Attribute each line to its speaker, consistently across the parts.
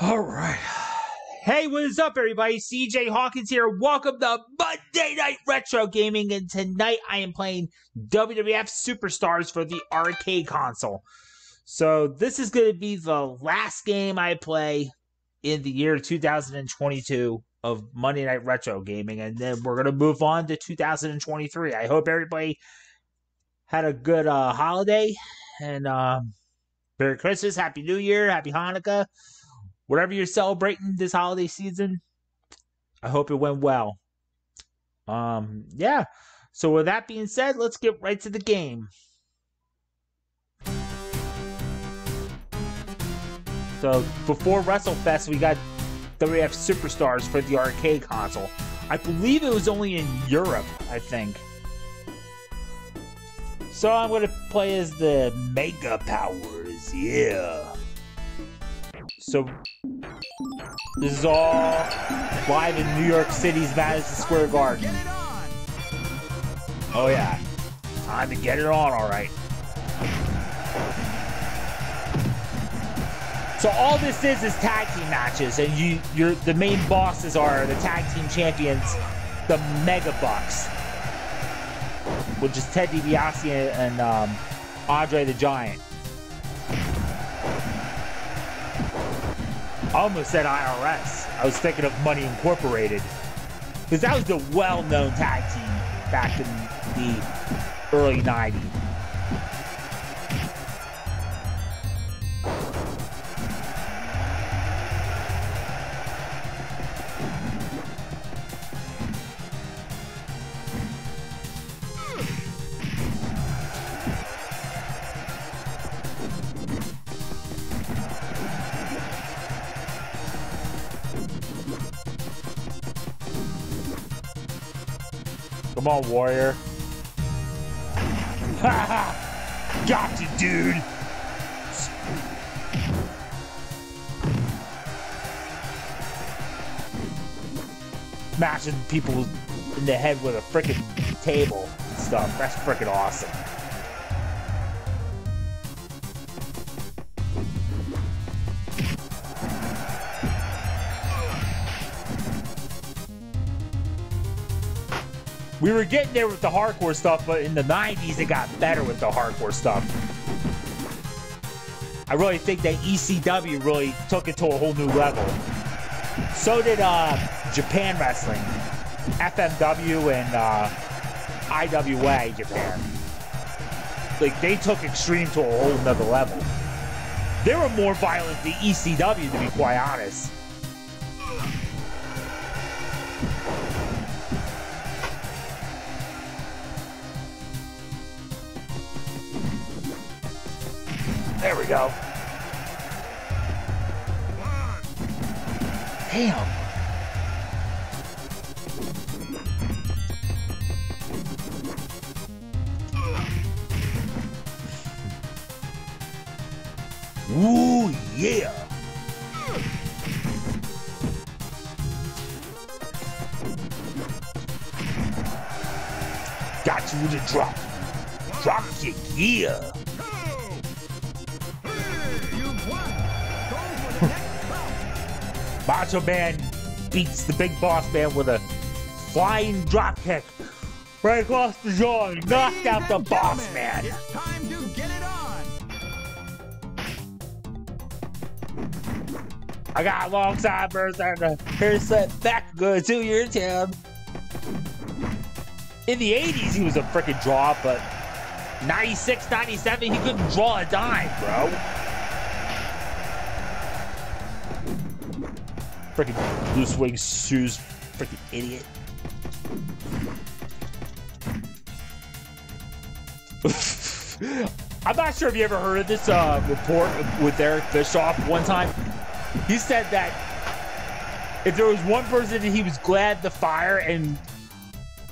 Speaker 1: All right. Hey, what is up, everybody? CJ Hawkins here. Welcome to Monday Night Retro Gaming, and tonight I am playing WWF Superstars for the arcade console. So, this is going to be the last game I play in the year 2022 of Monday Night Retro Gaming, and then we're going to move on to 2023. I hope everybody had a good uh, holiday, and um, Merry Christmas, Happy New Year, Happy Hanukkah whatever you're celebrating this holiday season, I hope it went well. Um, yeah. So with that being said, let's get right to the game. So before WrestleFest, we got WF Superstars for the arcade console. I believe it was only in Europe, I think. So I'm gonna play as the Mega Powers, yeah. So this is all live in New York City's Madison Square Garden. Oh yeah, time to get it on, all right. So all this is is tag team matches, and you, you're the main bosses are the tag team champions, the Mega Bucks, which is Ted DiBiase and um, Andre the Giant. Almost said IRS. I was thinking of Money Incorporated. Because that was the well-known tag team back in the early 90s. Warrior. Ha! Got you, dude! Smashing people in the head with a freaking table and stuff. That's freaking awesome. We were getting there with the hardcore stuff, but in the 90s, it got better with the hardcore stuff. I really think that ECW really took it to a whole new level. So did uh, Japan Wrestling, FMW, and uh, IWA Japan. Like, they took Extreme to a whole nother level. They were more violent than ECW, to be quite honest. Go. Damn. Ooh, yeah. Got you a drop. Drop kick, yeah. Macho Man beats the big boss man with a flying drop kick right across the jaw and knocked out the boss man.
Speaker 2: It's time to get it on.
Speaker 1: I got a long sideburns and uh, a haircut back good to your town. In the 80s, he was a freaking draw, but 96, 97, he couldn't draw a dime, bro. Freaking loose wing shoes, freaking idiot. I'm not sure if you ever heard of this uh, report with Eric Bischoff one time. He said that if there was one person that he was glad to fire and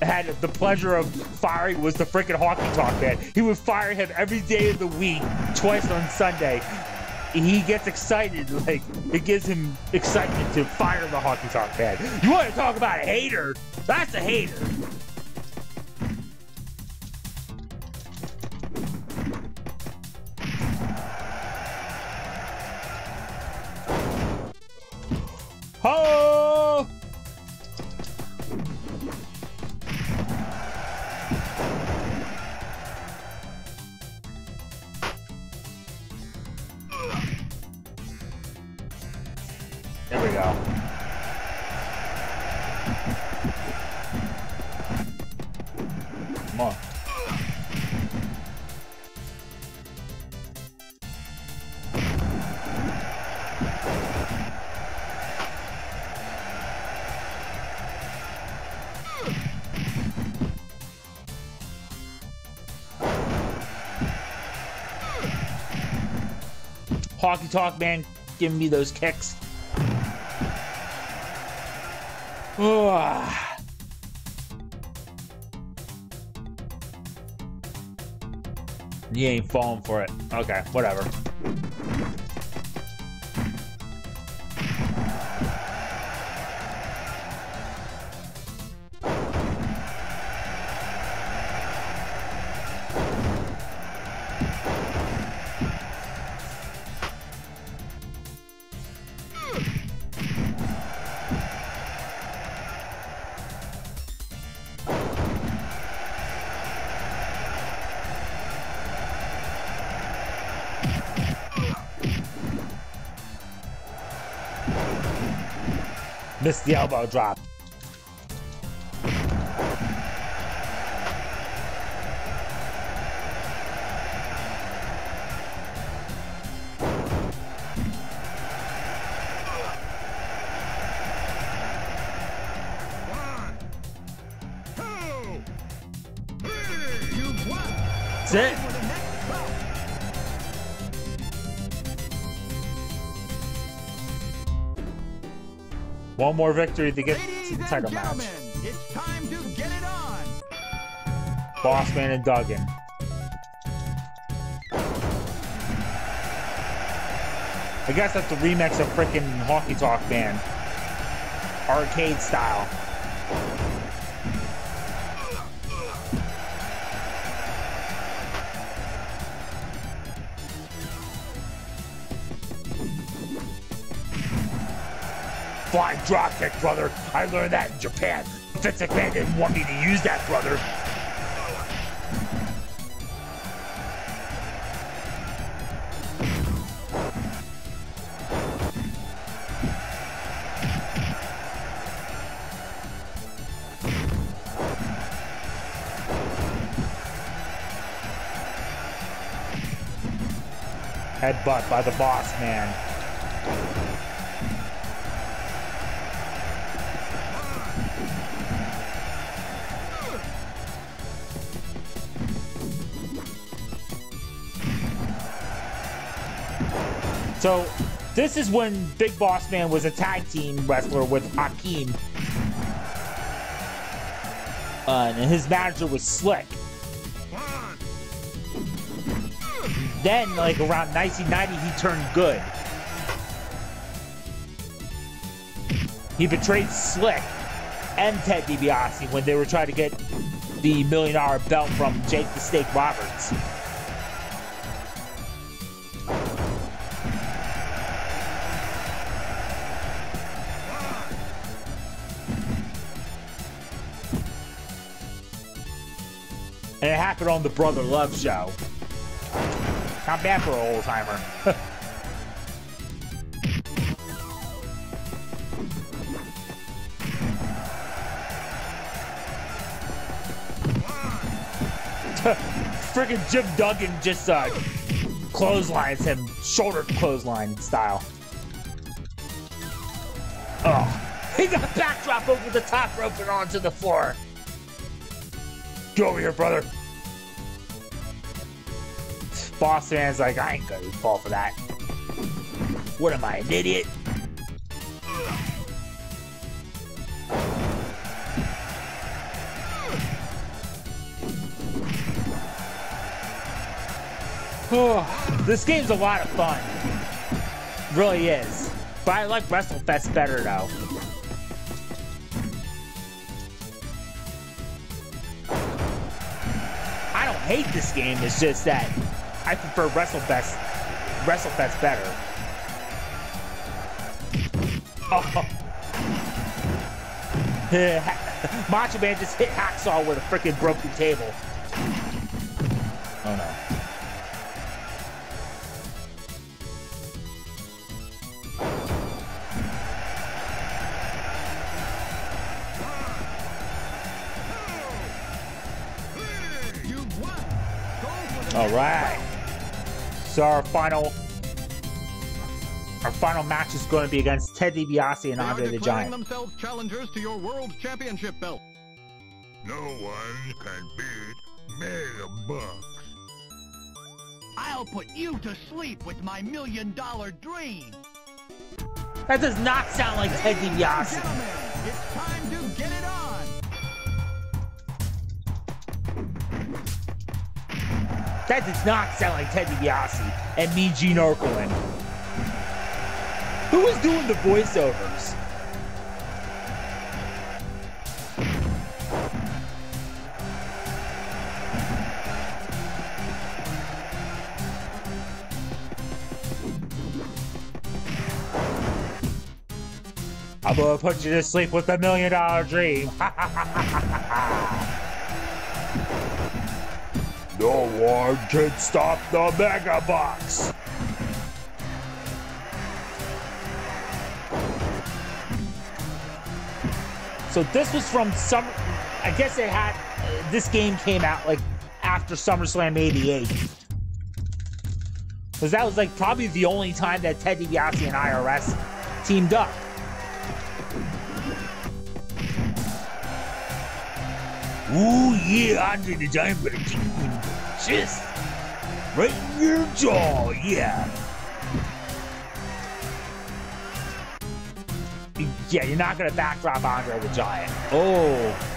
Speaker 1: had the pleasure of firing was the freaking Honky Tonk Man. He would fire him every day of the week, twice on Sunday. He gets excited, like it gives him excitement to fire the Honky Tonk Man. You want to talk about a hater? That's a hater. Honky Tonk Man giving me those kicks. You ain't falling for it. Okay, whatever. Missed the elbow drop.
Speaker 2: One, two, three. You won.
Speaker 1: That's it. One more victory to get
Speaker 2: Ladies
Speaker 1: to the title match.
Speaker 2: it's time to get it on.
Speaker 1: Bossman and Duggan. I guess that's the remix of freaking Honky Tonk Man. Arcade style. Dropkick, brother. I learned that in Japan. Vince McMahon didn't want me to use that, brother. Headbutt by the boss man. So, this is when Big Boss Man was a tag team wrestler with Akeem. Uh, and his manager was Slick. Then, like around 1990, he turned good. He betrayed Slick and Ted DiBiase when they were trying to get the million dollar belt from Jake the Snake Roberts. It on the Brother Love show. Not bad for an old timer. Friggin' Jim Duggan just uh, clotheslines him, shoulder clothesline style. Oh, he got backdrop over the top rope and onto the floor. Get over here, brother. Boss man's like, I ain't gonna fall for that. What am I, an idiot? this game's a lot of fun. Really is. But I like WrestleFest better though. I don't hate this game, it's just that I prefer WrestleFest WrestleFest better. Oh, Macho Man just hit Hacksaw with a freaking broken table. Oh no. All right. So our final, our final match is going to be against Ted DiBiase and
Speaker 2: They are
Speaker 1: Andre the
Speaker 2: declaring
Speaker 1: Giant.
Speaker 2: themselves challengers to your world championship belt.
Speaker 3: No one can beat Mega Bucks.
Speaker 4: I'll put you to sleep with my million dollar dream.
Speaker 1: That does not sound like Ted DiBiase.
Speaker 2: It's time to get it on.
Speaker 1: That does not sound like Ted DiBiase and me, Gene Okerlund. Who is doing the voiceovers? I'm gonna put you to sleep with a million dollar dream. No one can stop the Mega Bucks. So this was from some. I guess it had. this game came out like after SummerSlam '88, because that was like probably the only time that Ted DiBiase and IRS teamed up. Ooh yeah, Andre the Giant better kick in. Right in your jaw, yeah. Yeah, you're not gonna backdrop Andre the Giant. Oh.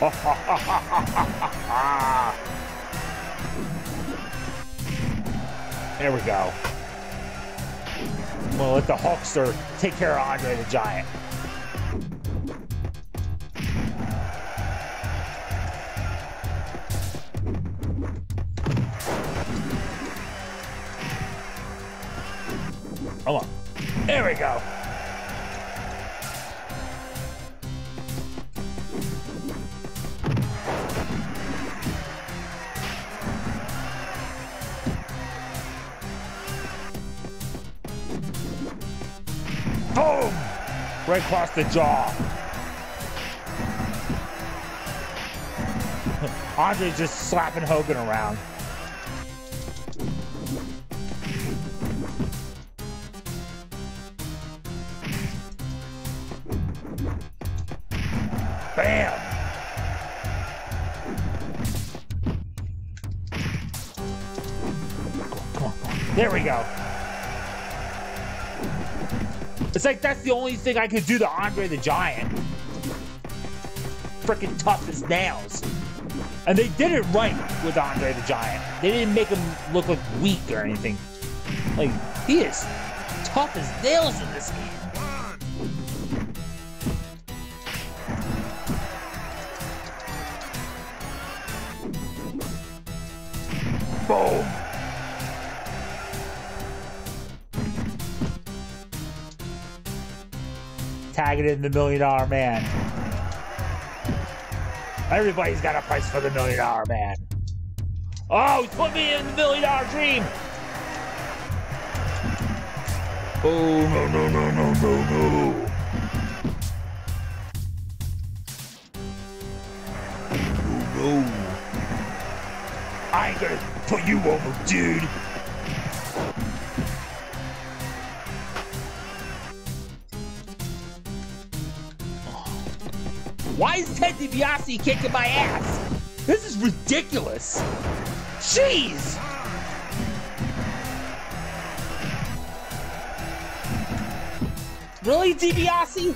Speaker 1: there we go. We'll let the Hulkster take care of Andre the Giant. The jaw. Andre's just slapping Hogan around. Bam! Come on, come on. There we go. It's like that's the only thing I could do to Andre the Giant. Freaking tough as nails. And they did it right with Andre the Giant. They didn't make him look like weak or anything. Like, he is tough as nails in this game. Tag it in the Million Dollar Man. Everybody's got a price for the Million Dollar Man. Oh, he's put me in the Million Dollar Dream! Oh, no, no, no, no, no, no. Oh, no. I ain't gonna put you over, dude. Is Ted DiBiase kicking my ass? This is ridiculous. Jeez. Really, DiBiase?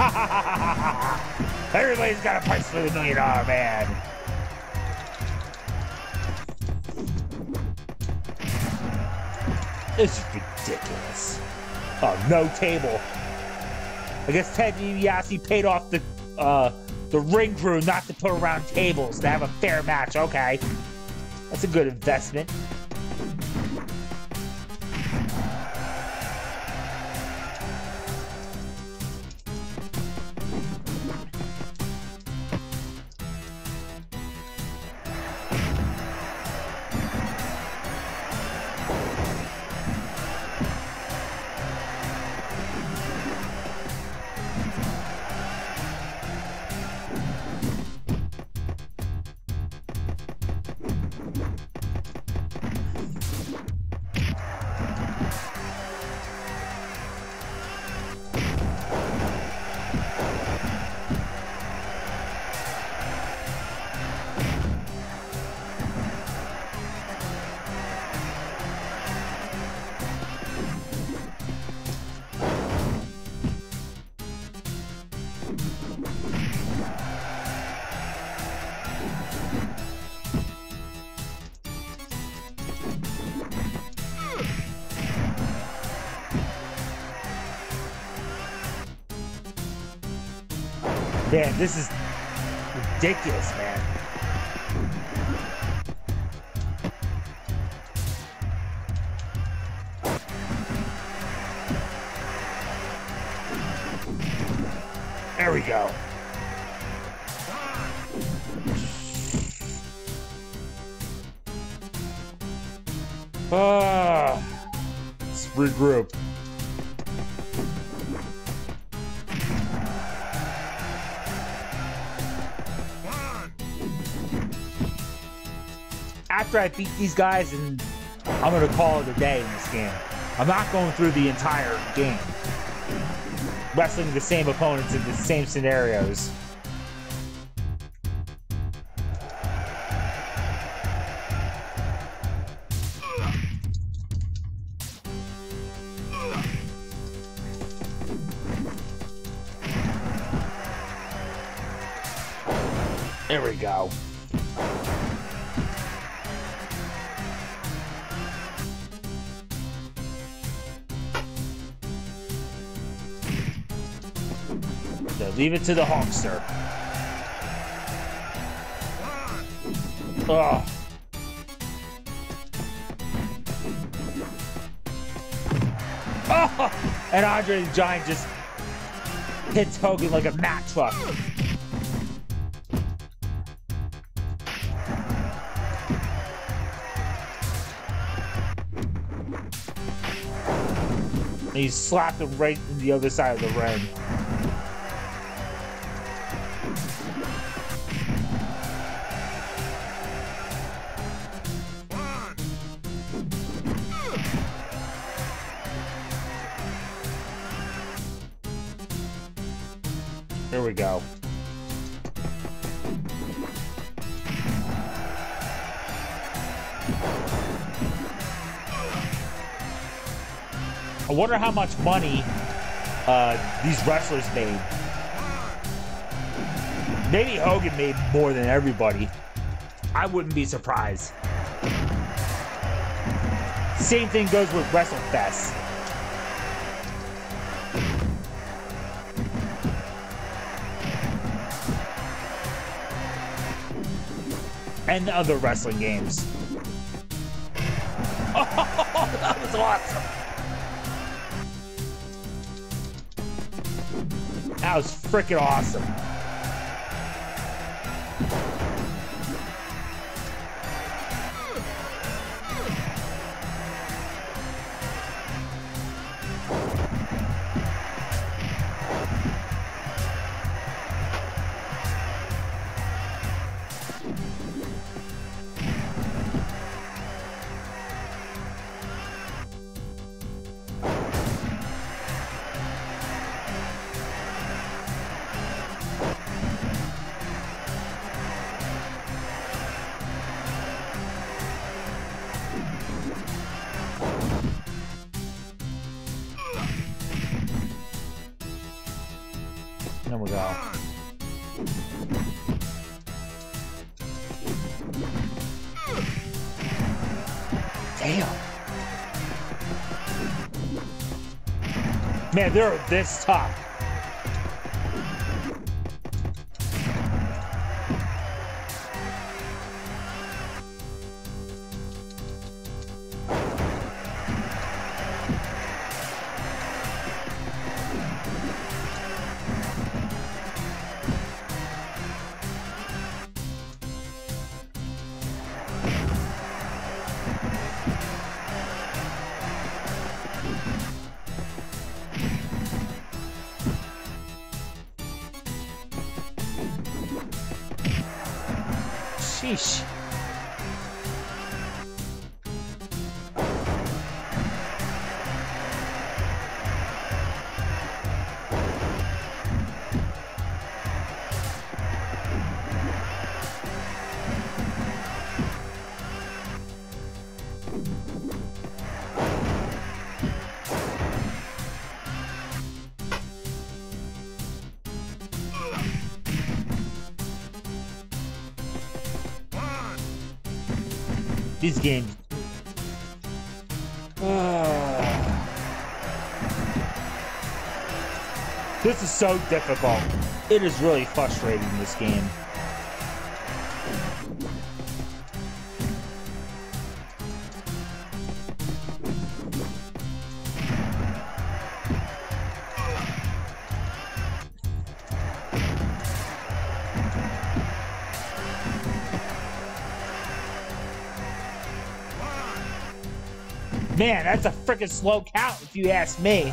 Speaker 1: Everybody's got a price for the million dollar man. This is ridiculous. Oh, no table. I guess Ted DiBiase paid off the uh, the ring crew not to put around tables to have a fair match. Okay, that's a good investment. Man, this is ridiculous, man. There we go. Ah, let's regroup. After I beat these guys, and I'm gonna call it a day in this game. I'm not going through the entire game, wrestling the same opponents in the same scenarios. Leave it to the Hulkster. Ugh. Oh! And Andre the Giant just hits Hogan like a truck. And he slapped him right in the other side of the ring. Here we go. I wonder how much money uh, these wrestlers made. Maybe Hogan made more than everybody. I wouldn't be surprised. Same thing goes with WrestleFest. And other wrestling games. Oh, that was awesome. That was freaking awesome. Man, they're this tough. These games. Ah. this is so difficult. It is really frustrating this game. That's a freaking slow count if you ask me.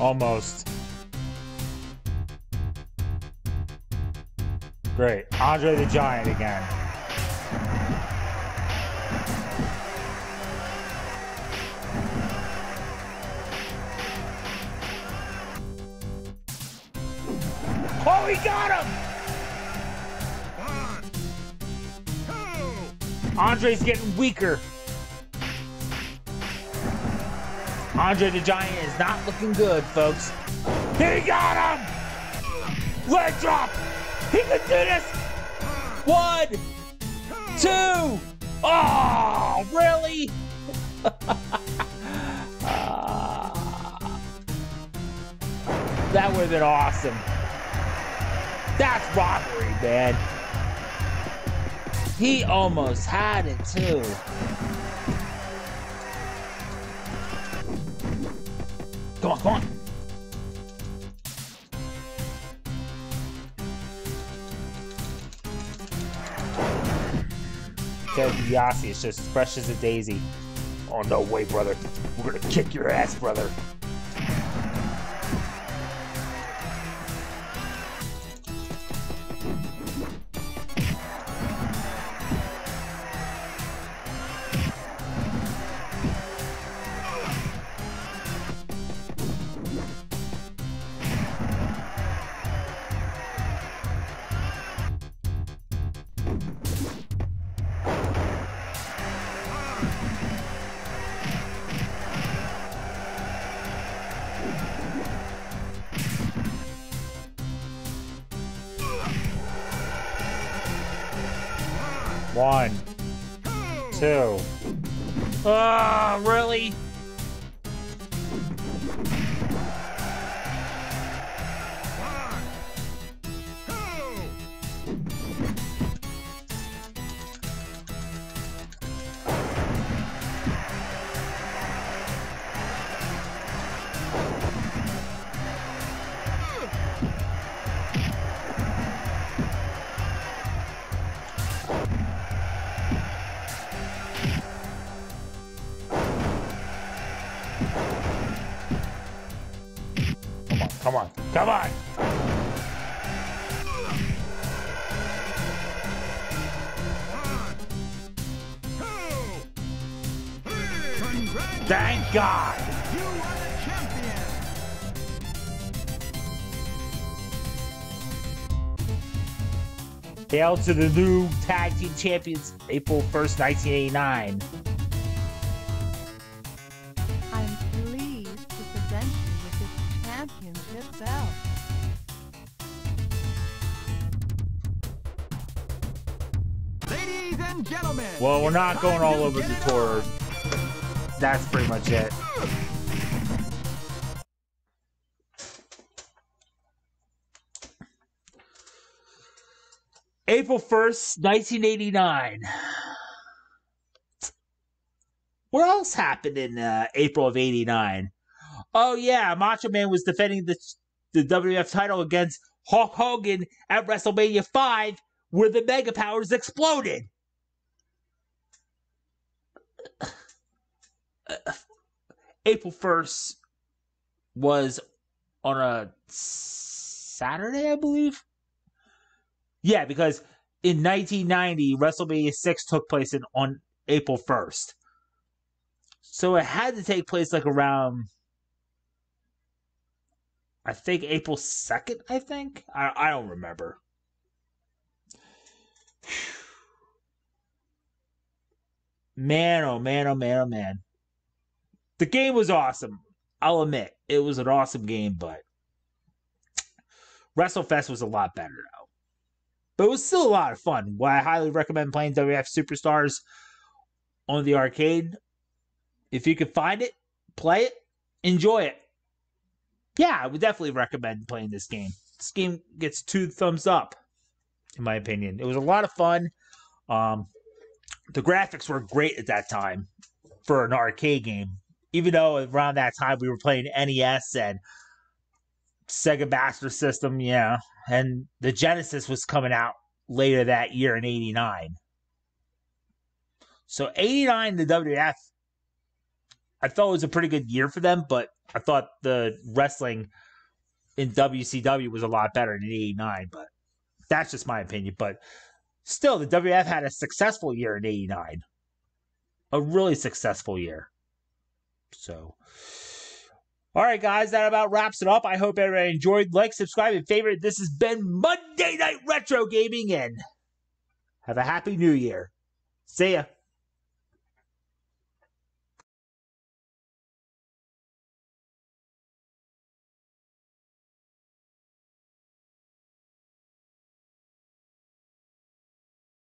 Speaker 1: Almost. Andre the Giant again. Oh, he got him! Andre's getting weaker. Andre the Giant is not looking good, folks. He got him! Leg drop! He can do this! One, two, oh, really? That would have been awesome. That's robbery, man. He almost had it, too. Come on, come on. Ted DiBiase is just fresh as a daisy. Oh, no way, brother. We're gonna kick your ass, brother. One, two. Ah, Come on. Thank God. Hail to the new tag team champions, April 1st, 1989.
Speaker 5: Championship belt.
Speaker 4: Ladies and gentlemen!
Speaker 1: Well, we're not going all over the tour. That's pretty much it. April 1st, 1989. What else happened in uh, April of 89? Oh, yeah, Macho Man was defending the, the WF title against Hulk Hogan at WrestleMania 5, where the Mega Powers exploded. April 1st was on a Saturday, I believe. Yeah, because in 1990, WrestleMania 6 took place in, on April 1st. So it had to take place like around, I think April 2nd, I think? I, I don't remember. man, oh man, oh man, oh man. The game was awesome. I'll admit it was an awesome game, but WrestleFest was a lot better though. But it was still a lot of fun. Why I highly recommend playing WF Superstars on the arcade. If you can find it, play it, enjoy it. Yeah, I would definitely recommend playing this game. This game gets two thumbs up, in my opinion. It was a lot of fun. Um, the graphics were great at that time for an arcade game. Even though around that time we were playing NES and Sega Master System, yeah, and the Genesis was coming out later that year in '89. So '89, the WWF, I thought it was a pretty good year for them, but I thought the wrestling in WCW was a lot better in '89. But that's just my opinion. But still, the WWF had a successful year in '89, a really successful year. So. All right, guys, that about wraps it up. I hope everybody enjoyed. Like, subscribe, and favorite. This has been Monday Night Retro Gaming, and have a happy new year. See ya.